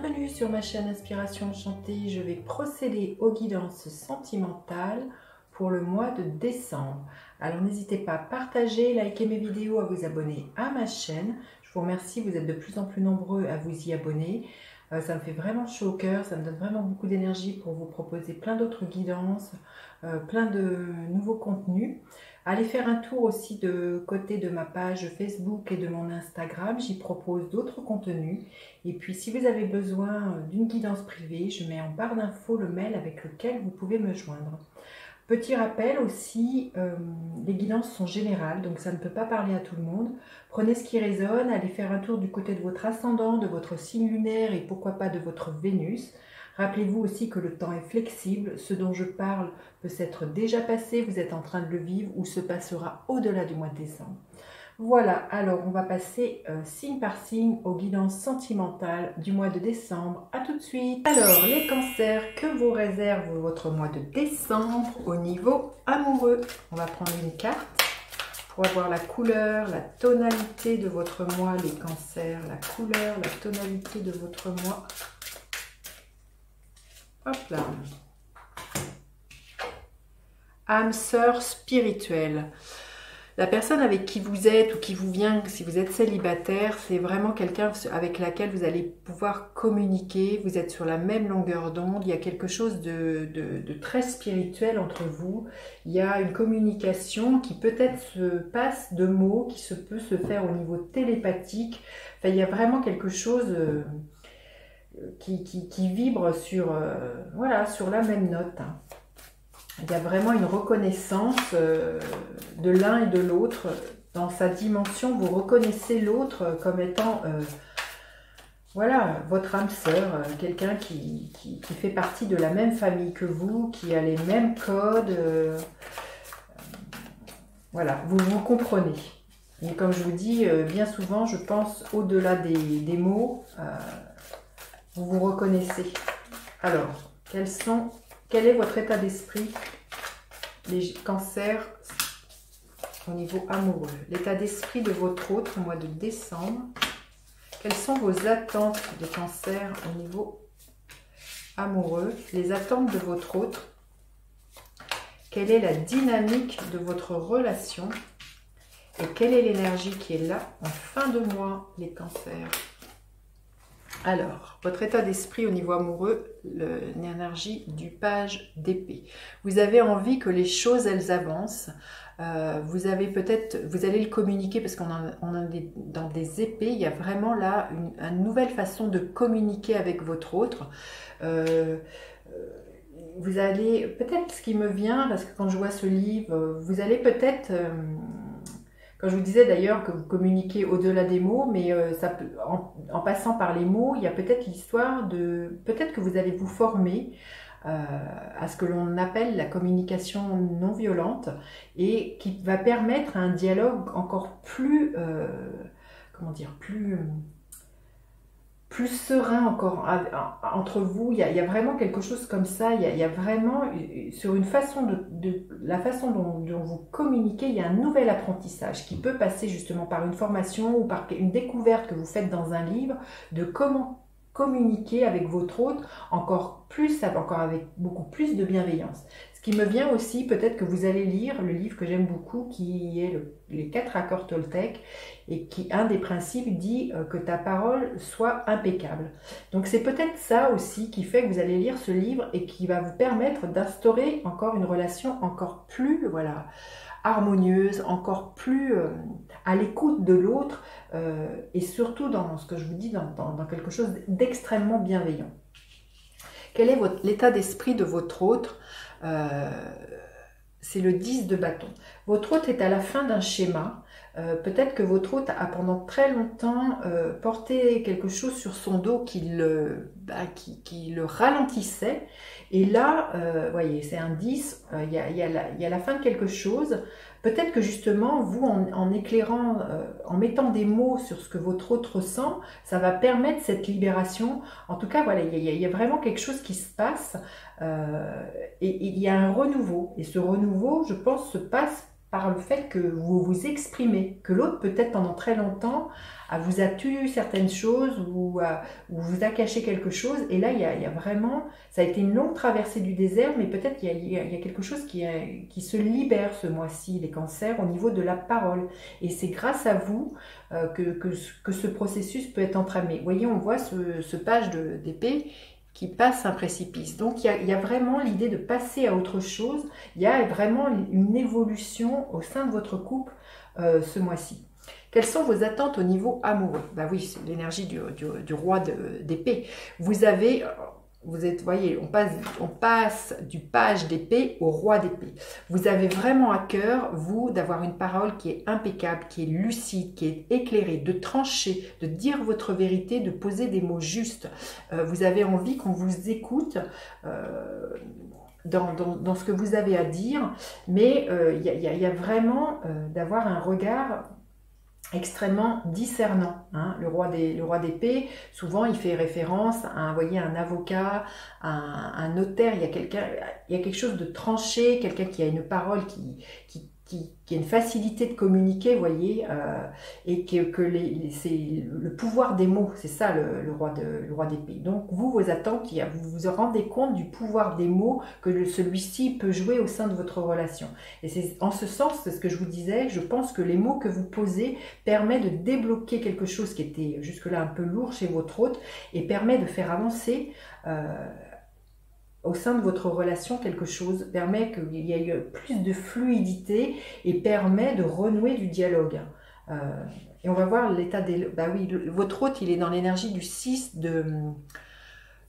bienvenue sur ma chaîne Inspiration Enchantée. Je vais procéder aux guidances sentimentales pour le mois de décembre. Alors n'hésitez pas à partager, liker mes vidéos, à vous abonner à ma chaîne. Je vous remercie, vous êtes de plus en plus nombreux à vous y abonner. Euh, ça me fait vraiment chaud au cœur, ça me donne vraiment beaucoup d'énergie pour vous proposer plein d'autres guidances, euh, plein de nouveaux contenus. Allez faire un tour aussi de côté de ma page Facebook et de mon Instagram, j'y propose d'autres contenus. Et puis si vous avez besoin d'une guidance privée, je mets en barre d'infos le mail avec lequel vous pouvez me joindre. Petit rappel aussi, euh, les guidances sont générales, donc ça ne peut pas parler à tout le monde. Prenez ce qui résonne, allez faire un tour du côté de votre ascendant, de votre signe lunaire et pourquoi pas de votre Vénus. Rappelez-vous aussi que le temps est flexible, ce dont je parle peut s'être déjà passé, vous êtes en train de le vivre ou se passera au-delà du mois de décembre. Voilà, alors on va passer euh, signe par signe aux guidances sentimentales du mois de décembre. A tout de suite Alors, les cancers, que vous réserve votre mois de décembre au niveau amoureux? On va prendre une carte pour avoir la couleur, la tonalité de votre mois, les cancers, la couleur, la tonalité de votre mois Hop là. Âme sœur spirituelle. La personne avec qui vous êtes ou qui vous vient, si vous êtes célibataire, c'est vraiment quelqu'un avec laquelle vous allez pouvoir communiquer. Vous êtes sur la même longueur d'onde. Il y a quelque chose de, très spirituel entre vous. Il y a une communication qui peut-être se passe de mots, qui se peut se faire au niveau télépathique. Il y a vraiment quelque chose... Euh, qui, qui, vibre sur, euh, voilà, sur la même note. Hein. Il y a vraiment une reconnaissance euh, de l'un et de l'autre. Dans sa dimension, vous reconnaissez l'autre comme étant euh, voilà, votre âme sœur, quelqu'un qui, qui, fait partie de la même famille que vous, qui a les mêmes codes. voilà, vous vous comprenez. Et comme je vous dis, bien souvent, je pense au-delà des, des, mots vous vous reconnaissez. Alors, quel est votre état d'esprit Les cancers au niveau amoureux? L'état d'esprit de votre autre au mois de décembre. Quelles sont vos attentes de cancer au niveau amoureux? Les attentes de votre autre. Quelle est la dynamique de votre relation? Et quelle est l'énergie qui est là en fin de mois, les cancers? Alors, votre état d'esprit au niveau amoureux, l'énergie du page d'épée. Vous avez envie que les choses, elles avancent. Euh, vous avez peut-être, vous allez le communiquer parce qu'on est dans des épées, il y a vraiment là une, nouvelle façon de communiquer avec votre autre. Euh, vous allez, peut-être ce qui me vient, parce que quand je vois ce livre, vous allez peut-être euh, quand je vous disais d'ailleurs que vous communiquez au-delà des mots, mais euh, ça en, passant par les mots, il y a peut-être l'histoire de... Peut-être que vous allez vous former euh, à ce que l'on appelle la communication non violente et qui va permettre un dialogue encore plus... Euh, comment dire Plus plus serein encore entre vous. Il y, a, vraiment quelque chose comme ça. Il y a, vraiment, sur une façon de, la façon dont, vous communiquez, il y a un nouvel apprentissage qui peut passer justement par une formation ou par une découverte que vous faites dans un livre de comment communiquer avec votre hôte encore plus, encore avec beaucoup plus de bienveillance. Qui me vient aussi, peut-être que vous allez lire le livre que j'aime beaucoup, qui est les quatre accords Toltec, et qui, un des principes, dit euh, que ta parole soit impeccable. Donc c'est peut-être ça aussi qui fait que vous allez lire ce livre et qui va vous permettre d'instaurer encore une relation encore plus, voilà, harmonieuse, encore plus euh, à l'écoute de l'autre, euh, et surtout dans ce que je vous dis, dans, dans quelque chose d'extrêmement bienveillant. Quel est l'état d'esprit de votre autre euh, c'est le 10 de bâton. Votre hôte est à la fin d'un schéma. Euh, peut-être que votre hôte a pendant très longtemps euh, porté quelque chose sur son dos qui le, bah, qui, le ralentissait. Et là, voyez, c'est un 10, il y, a la fin de quelque chose. Peut-être que justement, vous, en, éclairant, euh, en mettant des mots sur ce que votre autre ressent, ça va permettre cette libération. En tout cas, voilà, il y, a, vraiment quelque chose qui se passe euh, et, il y a un renouveau. Et ce renouveau, je pense, se passe par le fait que vous vous exprimez, que l'autre peut-être pendant très longtemps vous a tué certaines choses ou, vous a caché quelque chose. Et là, il y, a, vraiment, ça a été une longue traversée du désert, mais peut-être qu'il y, a quelque chose qui, se libère ce mois-ci, les cancers, au niveau de la parole. Et c'est grâce à vous euh, que, ce processus peut être entramé. Vous voyez, on voit ce page d'épée qui passe un précipice. Donc il y a, vraiment l'idée de passer à autre chose, il y a vraiment une évolution au sein de votre couple euh, ce mois-ci. Quelles sont vos attentes au niveau amoureux? Bah oui, c'est l'énergie du, roi d'épée. Vous avez vous êtes, voyez, on passe, du page d'épée au roi d'épée. Vous avez vraiment à cœur, vous, d'avoir une parole qui est impeccable, qui est lucide, qui est éclairée, de trancher, de dire votre vérité, de poser des mots justes. Euh, vous avez envie qu'on vous écoute. Euh, dans, ce que vous avez à dire, mais euh, il y, a vraiment d'avoir un regard extrêmement discernant. Hein. Le roi des, le roi d'épée, souvent, il fait référence à un, voyez, un avocat, un, un notaire. Il y a quelqu'un, il y a quelque chose de tranché, quelqu'un qui a une parole qui, qui qui, a une facilité de communiquer, voyez, euh, et que, les, c'est le pouvoir des mots, c'est ça le, roi de, le roi d'épée. Donc vous, vos attentes, vous vous rendez compte du pouvoir des mots que celui-ci peut jouer au sein de votre relation. Et c'est en ce sens, c'est ce que je vous disais, je pense que les mots que vous posez permet de débloquer quelque chose qui était jusque-là un peu lourd chez votre hôte et permet de faire avancer. Euh, au sein de votre relation quelque chose, permet qu'il y ait plus de fluidité et permet de renouer du dialogue. Euh, et on va voir l'état des... Bah oui, votre hôte, il est dans l'énergie du 6 de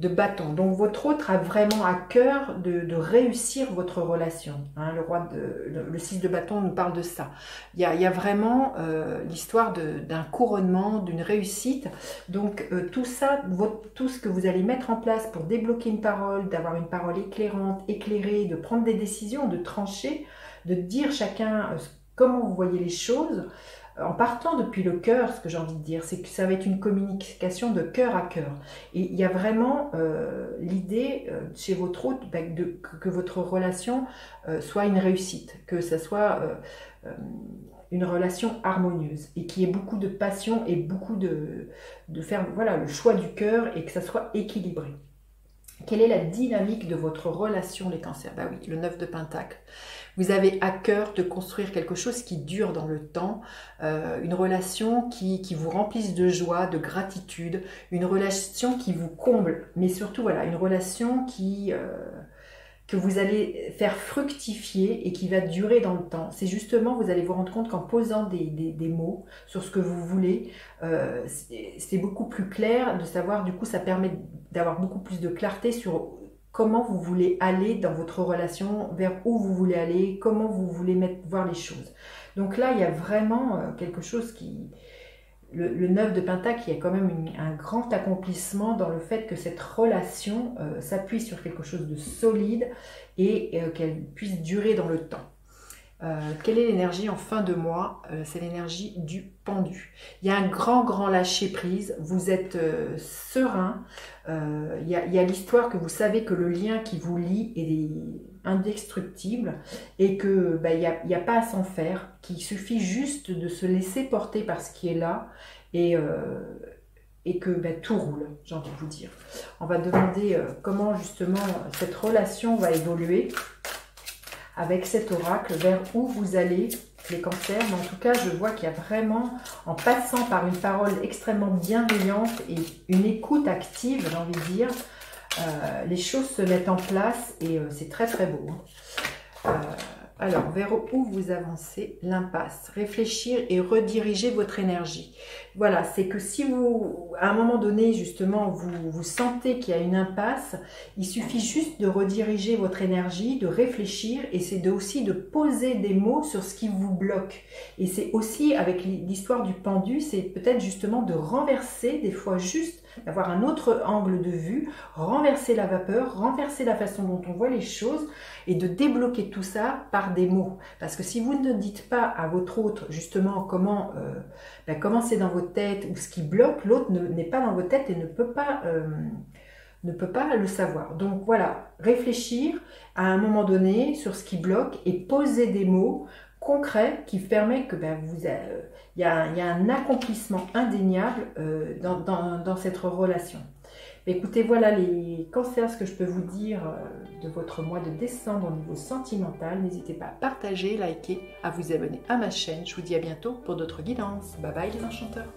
de bâton. Donc votre autre a vraiment à cœur de, réussir votre relation. Hein. le roi de le, 6 de bâton nous parle de ça. Il y a, vraiment euh, l'histoire d'un couronnement, d'une réussite. Donc euh, tout ça, tout ce que vous allez mettre en place pour débloquer une parole, d'avoir une parole éclairante, éclairée, de prendre des décisions, de trancher, de dire chacun euh, comment vous voyez les choses en partant depuis le cœur, ce que j'ai envie de dire, c'est que ça va être une communication de cœur à cœur. Et il y a vraiment euh, l'idée euh, chez votre hôte bah, que, votre relation euh, soit une réussite, que ça soit une relation harmonieuse et qu'il y ait beaucoup de passion et beaucoup de, de faire voilà, le choix du cœur et que ça soit équilibré. Quelle est la dynamique de votre relation, les cancers? Bah oui, le 9 de Pentacle. Vous avez à cœur de construire quelque chose qui dure dans le temps, euh, une relation qui, vous remplisse de joie, de gratitude, une relation qui vous comble, mais surtout voilà, une relation qui... Euh, que vous allez faire fructifier et qui va durer dans le temps. C'est justement, vous allez vous rendre compte qu'en posant des, mots sur ce que vous voulez, euh, c'est beaucoup plus clair de savoir, du coup, ça permet d'avoir beaucoup plus de clarté sur comment vous voulez aller dans votre relation, vers où vous voulez aller, comment vous voulez mettre, voir les choses. Donc là, il y a vraiment euh, quelque chose qui... Le, le 9 de Pentacle, il y a quand même un grand accomplissement dans le fait que cette relation euh, s'appuie sur quelque chose de solide et euh, qu'elle puisse durer dans le temps. Quelle est l'énergie en fin de mois C'est l'énergie du pendu. Il y a un grand, grand lâcher prise. Vous êtes serein. Il y a, l'histoire que vous savez que le lien qui vous lie est indestructible et que bah, il n'y a, pas à s'en faire, qu'il suffit juste de se laisser porter par ce qui est là et, euh, que bah, tout roule, j'ai envie de vous dire. On va demander euh, comment justement cette relation va évoluer avec cet oracle, vers où vous allez les cancers, mais en tout cas, je vois qu'il y a vraiment, en passant par une parole extrêmement bienveillante et une écoute active, j'ai envie de dire, euh, les choses se mettent en place et euh, c'est très très beau. Hein. Euh, alors, vers où vous avancez L'impasse. Réfléchir et rediriger votre énergie. Voilà, c'est que si vous, à un moment donné, justement, vous, vous sentez qu'il y a une impasse, il suffit juste de rediriger votre énergie, de réfléchir et c'est aussi de poser des mots sur ce qui vous bloque. Et c'est aussi, avec l'histoire du pendu, c'est peut-être justement de renverser, des fois juste d'avoir un autre angle de vue, renverser la vapeur, renverser la façon dont on voit les choses et de débloquer tout ça par des mots. Parce que si vous ne dites pas à votre autre justement comment, euh, ben, comment c'est dans votre tête ou ce qui bloque, l'autre n'est pas dans votre tête et ne peut pas... Euh, ne peut pas le savoir. Donc voilà, réfléchir à un moment donné sur ce qui bloque et poser des mots concret qui permet que ben, vous, euh, il y, a, un accomplissement indéniable euh, dans, cette relation. Écoutez, voilà les cancers, ce que je peux vous dire de votre mois de décembre au niveau sentimental. N'hésitez pas à partager, liker, à vous abonner à ma chaîne. Je vous dis à bientôt pour d'autres guidances. Bye bye les enchanteurs